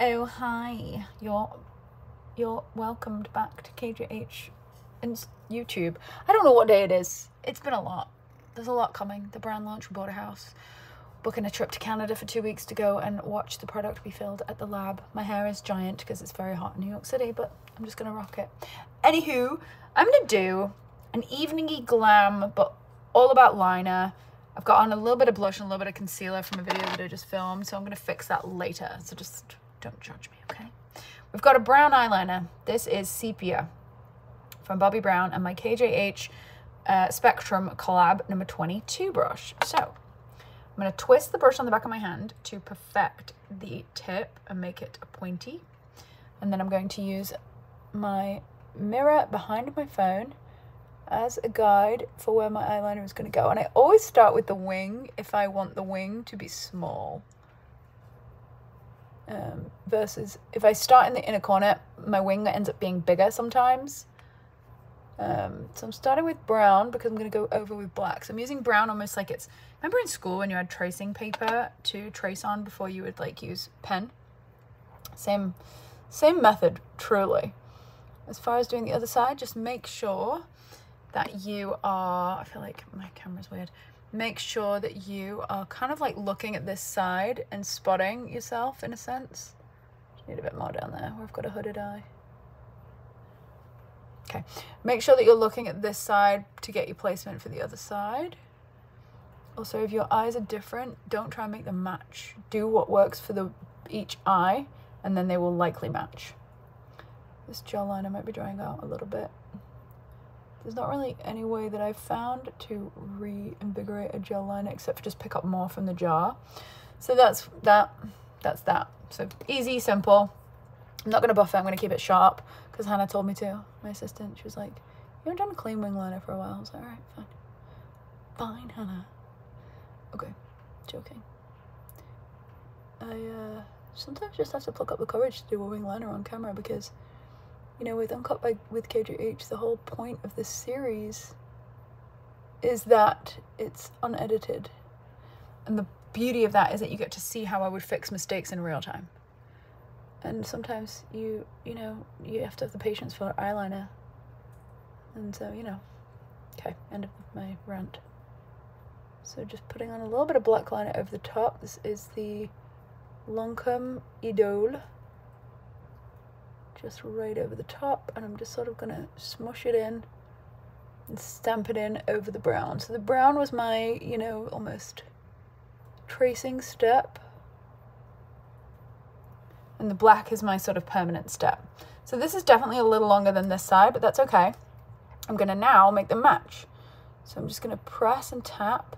Oh hi, you're you're welcomed back to KJH and YouTube. I don't know what day it is. It's been a lot. There's a lot coming. The brand launch, we bought a house, booking a trip to Canada for two weeks to go and watch the product be filled at the lab. My hair is giant because it's very hot in New York City, but I'm just gonna rock it. Anywho, I'm gonna do an eveningy glam, but all about liner. I've got on a little bit of blush and a little bit of concealer from a video that I just filmed, so I'm gonna fix that later. So just don't judge me, okay? We've got a brown eyeliner. This is Sepia from Bobbi Brown and my KJH uh, Spectrum collab number 22 brush. So I'm going to twist the brush on the back of my hand to perfect the tip and make it pointy. And then I'm going to use my mirror behind my phone as a guide for where my eyeliner is going to go. And I always start with the wing if I want the wing to be small. Um, versus if I start in the inner corner, my wing ends up being bigger sometimes. Um, so I'm starting with brown because I'm going to go over with black. So I'm using brown almost like it's, remember in school when you had tracing paper to trace on before you would like use pen? Same, same method, truly. As far as doing the other side, just make sure that you are, I feel like my camera's weird. Make sure that you are kind of like looking at this side and spotting yourself in a sense. Need a bit more down there where I've got a hooded eye. Okay, make sure that you're looking at this side to get your placement for the other side. Also, if your eyes are different, don't try and make them match. Do what works for the each eye, and then they will likely match. This gel liner might be drying out a little bit. There's not really any way that I've found to reinvigorate a gel liner except for just pick up more from the jar. So that's that. That's that. So easy, simple. I'm not going to buff it. I'm going to keep it sharp because Hannah told me to. My assistant. She was like, you haven't done a clean wing liner for a while. I was like, all right, fine. Fine, Hannah. Okay, joking. I uh, sometimes just have to pluck up the courage to do a wing liner on camera because, you know, with Uncut by with KJH, the whole point of this series is that it's unedited. And the beauty of that is that you get to see how I would fix mistakes in real time. And sometimes you you know you have to have the patience for eyeliner. And so you know okay end of my rant. So just putting on a little bit of black liner over the top. This is the Lancome Idole just right over the top and I'm just sort of gonna smush it in and stamp it in over the brown so the brown was my you know almost tracing step and the black is my sort of permanent step. So this is definitely a little longer than this side, but that's okay. I'm gonna now make them match. So I'm just gonna press and tap.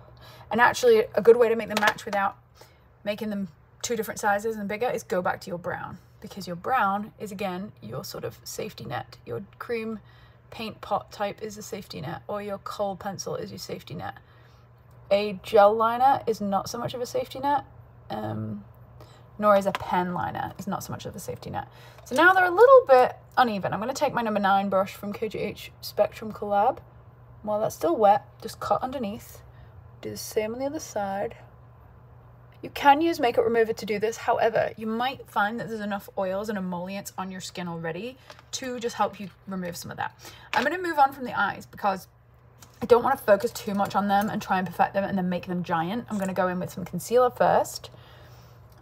And actually a good way to make them match without making them two different sizes and bigger is go back to your brown because your brown is again your sort of safety net. Your cream paint pot type is a safety net or your kohl pencil is your safety net. A gel liner is not so much of a safety net. Um, nor is a pen liner. It's not so much of a safety net. So now they're a little bit uneven. I'm going to take my number 9 brush from KJH Spectrum Collab. While that's still wet, just cut underneath. Do the same on the other side. You can use makeup remover to do this. However, you might find that there's enough oils and emollients on your skin already to just help you remove some of that. I'm going to move on from the eyes because I don't want to focus too much on them and try and perfect them and then make them giant. I'm going to go in with some concealer first.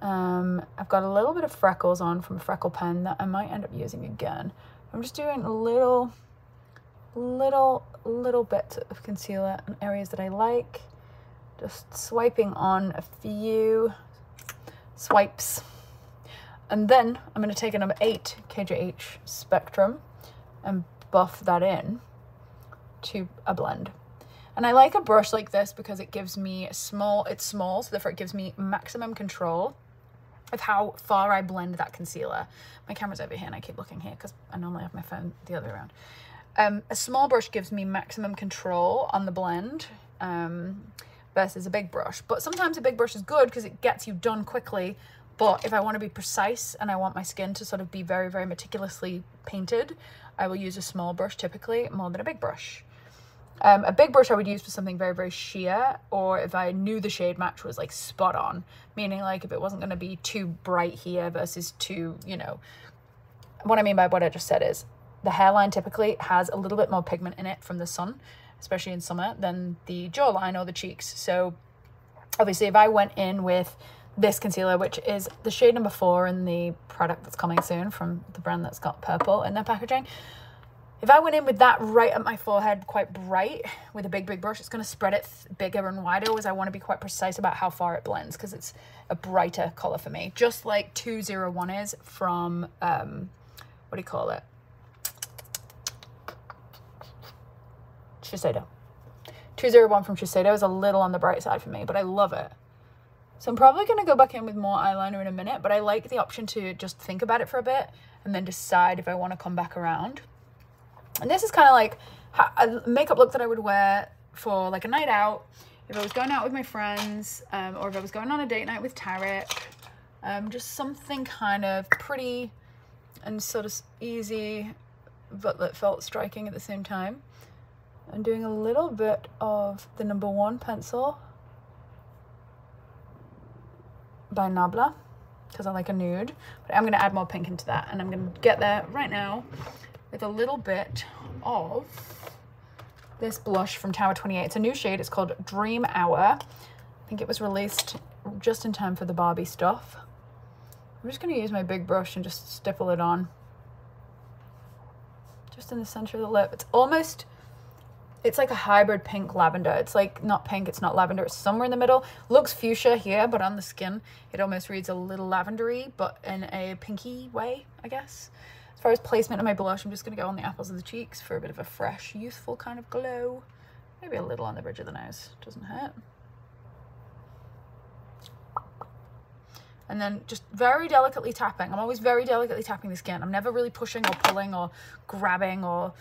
Um, I've got a little bit of freckles on from a freckle pen that I might end up using again. I'm just doing a little, little, little bit of concealer in areas that I like. Just swiping on a few swipes. And then I'm going to take number 8 KJH Spectrum and buff that in to a blend. And I like a brush like this because it gives me a small, it's small, so therefore it gives me maximum control of how far I blend that concealer. My camera's over here and I keep looking here because I normally have my phone the other way around. Um, a small brush gives me maximum control on the blend um, versus a big brush. But sometimes a big brush is good because it gets you done quickly. But if I want to be precise and I want my skin to sort of be very, very meticulously painted, I will use a small brush typically more than a big brush. Um, a big brush I would use for something very, very sheer, or if I knew the shade match was like spot on, meaning like if it wasn't going to be too bright here versus too, you know, what I mean by what I just said is the hairline typically has a little bit more pigment in it from the sun, especially in summer, than the jawline or the cheeks. So obviously if I went in with this concealer, which is the shade number four in the product that's coming soon from the brand that's got purple in their packaging, if I went in with that right at my forehead, quite bright, with a big, big brush, it's going to spread it bigger and wider, as I want to be quite precise about how far it blends, because it's a brighter color for me. Just like 201 is from, um, what do you call it? Shiseido. 201 from Shiseido is a little on the bright side for me, but I love it. So I'm probably going to go back in with more eyeliner in a minute, but I like the option to just think about it for a bit and then decide if I want to come back around. And this is kind of like a makeup look that I would wear for like a night out. If I was going out with my friends um, or if I was going on a date night with Tarek. Um, just something kind of pretty and sort of easy, but that felt striking at the same time. I'm doing a little bit of the number one pencil by Nabla because I like a nude. But I'm going to add more pink into that and I'm going to get there right now with a little bit of this blush from Tower 28. It's a new shade. It's called Dream Hour. I think it was released just in time for the Barbie stuff. I'm just going to use my big brush and just stipple it on. Just in the center of the lip. It's almost, it's like a hybrid pink lavender. It's like not pink, it's not lavender. It's somewhere in the middle. Looks fuchsia here, but on the skin, it almost reads a little lavendery, but in a pinky way, I guess. As far as placement of my blush, I'm just going to go on the apples of the cheeks for a bit of a fresh, youthful kind of glow. Maybe a little on the bridge of the nose. Doesn't hurt. And then just very delicately tapping. I'm always very delicately tapping the skin. I'm never really pushing or pulling or grabbing or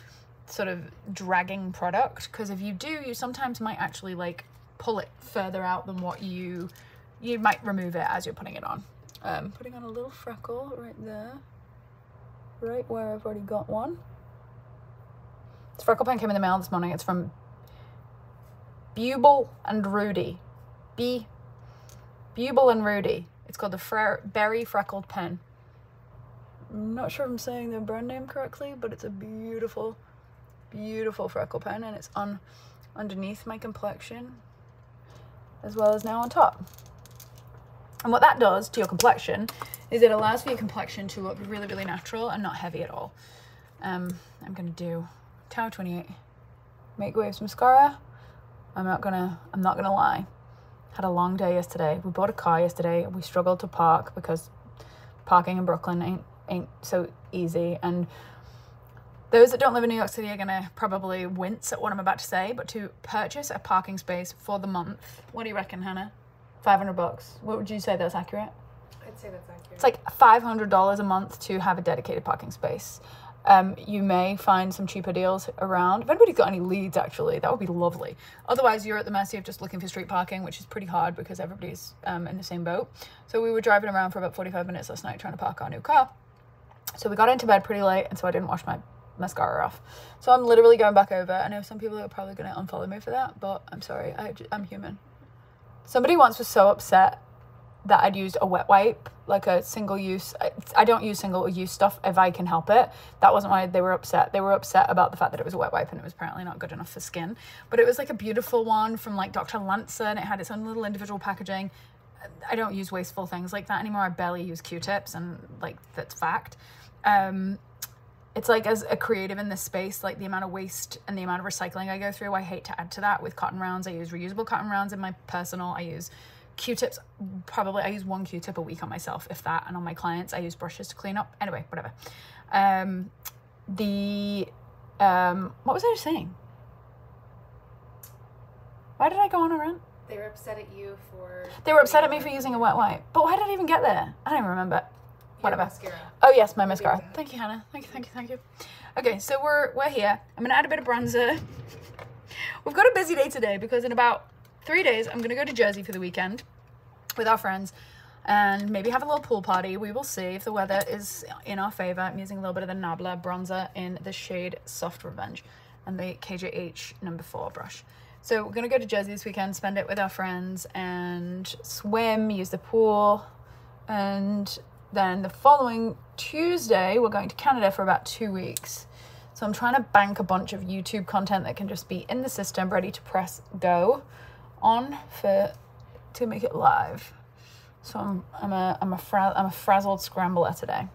sort of dragging product. Because if you do, you sometimes might actually like pull it further out than what you, you might remove it as you're putting it on. Um, putting on a little freckle right there right where I've already got one. This freckle pen came in the mail this morning. It's from Buble and Rudy. B. Buble and Rudy. It's called the Fre Berry Freckled Pen. I'm not sure if I'm saying the brand name correctly, but it's a beautiful, beautiful freckle pen, and it's on underneath my complexion as well as now on top. And what that does to your complexion is it allows for your complexion to look really, really natural and not heavy at all. Um, I'm to do Tower 28 Make Waves Mascara. I'm not gonna, I'm not gonna lie. Had a long day yesterday. We bought a car yesterday. We struggled to park because parking in Brooklyn ain't, ain't so easy. And those that don't live in New York City are gonna probably wince at what I'm about to say, but to purchase a parking space for the month, what do you reckon, Hannah? 500 bucks. What would you say that's accurate? I'd say that's accurate. It's like $500 a month to have a dedicated parking space. Um, you may find some cheaper deals around. If anybody's got any leads, actually, that would be lovely. Otherwise, you're at the mercy of just looking for street parking, which is pretty hard because everybody's um, in the same boat. So we were driving around for about 45 minutes last night trying to park our new car. So we got into bed pretty late, and so I didn't wash my mascara off. So I'm literally going back over. I know some people are probably going to unfollow me for that, but I'm sorry. I, I'm human. Somebody once was so upset that I'd used a wet wipe, like a single use. I, I, don't use single use stuff if I can help it. That wasn't why they were upset. They were upset about the fact that it was a wet wipe and it was apparently not good enough for skin. But it was like a beautiful one from like Dr. Lancer and it had its own little individual packaging. I don't use wasteful things like that anymore. I barely use Q-tips and like that's fact. Um, it's like as a creative in this space, like the amount of waste and the amount of recycling I go through, I hate to add to that with cotton rounds. I use reusable cotton rounds in my personal. I use Q-tips, probably I use one Q-tip a week on myself, if that, and on my clients I use brushes to clean up. Anyway, whatever. Um, the, um, what was I just saying? Why did I go on a rant? They were upset at you for. They were upset at me for using a wet wipe. But why did I even get there? I don't even remember whatever. Mascara. Oh yes, my mascara. Thank you, Hannah. Thank you, thank you, thank you. Okay, so we're we're here. I'm gonna add a bit of bronzer. We've got a busy day today because in about three days I'm gonna go to Jersey for the weekend with our friends and maybe have a little pool party. We will see if the weather is in our favor. I'm using a little bit of the Nabla bronzer in the shade Soft Revenge. and the KJH number four brush. So we're gonna go to Jersey this weekend, spend it with our friends and swim, use the pool. And then the following Tuesday, we're going to Canada for about two weeks. So I'm trying to bank a bunch of YouTube content that can just be in the system, ready to press go on for to make it live. So I'm I'm a I'm a fra- I'm a frazzled scrambler today.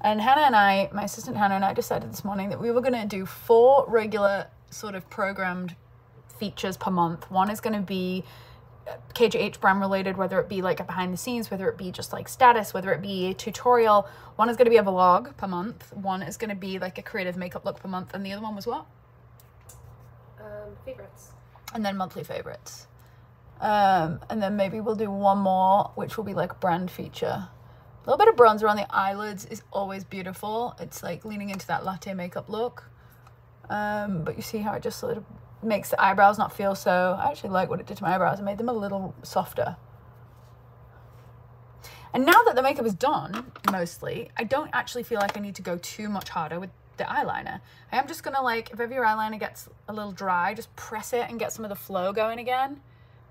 And Hannah and I, my assistant Hannah and I decided this morning that we were going to do four regular sort of programmed features per month. One is going to be KJH brand related, whether it be like a behind the scenes, whether it be just like status, whether it be a tutorial. One is going to be a vlog per month. One is going to be like a creative makeup look per month. And the other one was what? Um, favorites. And then monthly favorites. Um, and then maybe we'll do one more, which will be like brand feature. A little bit of bronzer on the eyelids is always beautiful. It's like leaning into that latte makeup look. Um, but you see how it just sort of makes the eyebrows not feel so. I actually like what it did to my eyebrows. It made them a little softer. And now that the makeup is done, mostly, I don't actually feel like I need to go too much harder with the eyeliner. I am just gonna like, if ever your eyeliner gets a little dry, just press it and get some of the flow going again.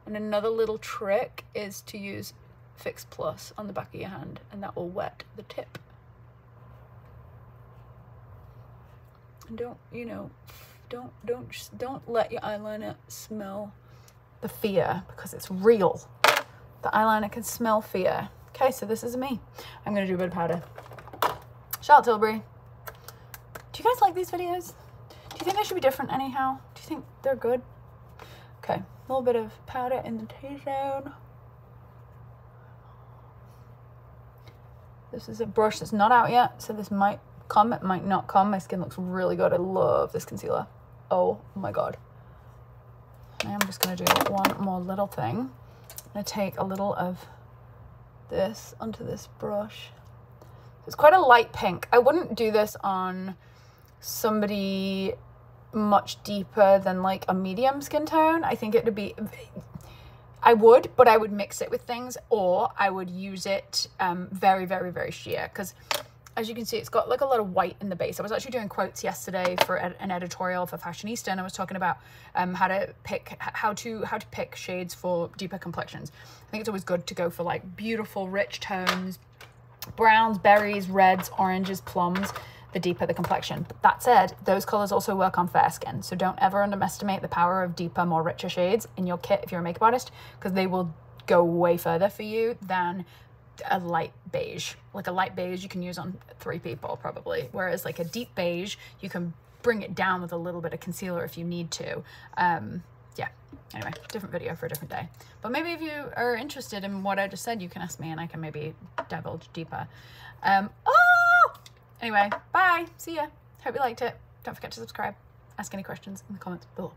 And another little trick is to use Fix Plus on the back of your hand and that will wet the tip. And don't, you know, don't don't don't let your eyeliner smell the fear because it's real. The eyeliner can smell fear. Okay, so this is me. I'm gonna do a bit of powder. Charlotte Tilbury. Do you guys like these videos? Do you think they should be different anyhow? Do you think they're good? Okay, a little bit of powder in the T-zone. This is a brush that's not out yet, so this might come, it might not come. My skin looks really good. I love this concealer. Oh my god. I'm just gonna do one more little thing. I'm gonna take a little of this onto this brush. It's quite a light pink. I wouldn't do this on somebody much deeper than like a medium skin tone. I think it would be I would, but I would mix it with things or I would use it um, very, very, very sheer because as you can see, it's got like a lot of white in the base. I was actually doing quotes yesterday for an editorial for Fashionista, and I was talking about um, how to pick how to how to pick shades for deeper complexions. I think it's always good to go for like beautiful, rich tones, browns, berries, reds, oranges, plums. The deeper the complexion. That said, those colors also work on fair skin, so don't ever underestimate the power of deeper, more richer shades in your kit if you're a makeup artist, because they will go way further for you than a light beige. Like a light beige you can use on three people probably. Whereas like a deep beige, you can bring it down with a little bit of concealer if you need to. Um, yeah, anyway, different video for a different day. But maybe if you are interested in what I just said, you can ask me and I can maybe divulge deeper. Um, oh! Anyway, bye. See ya. Hope you liked it. Don't forget to subscribe. Ask any questions in the comments below.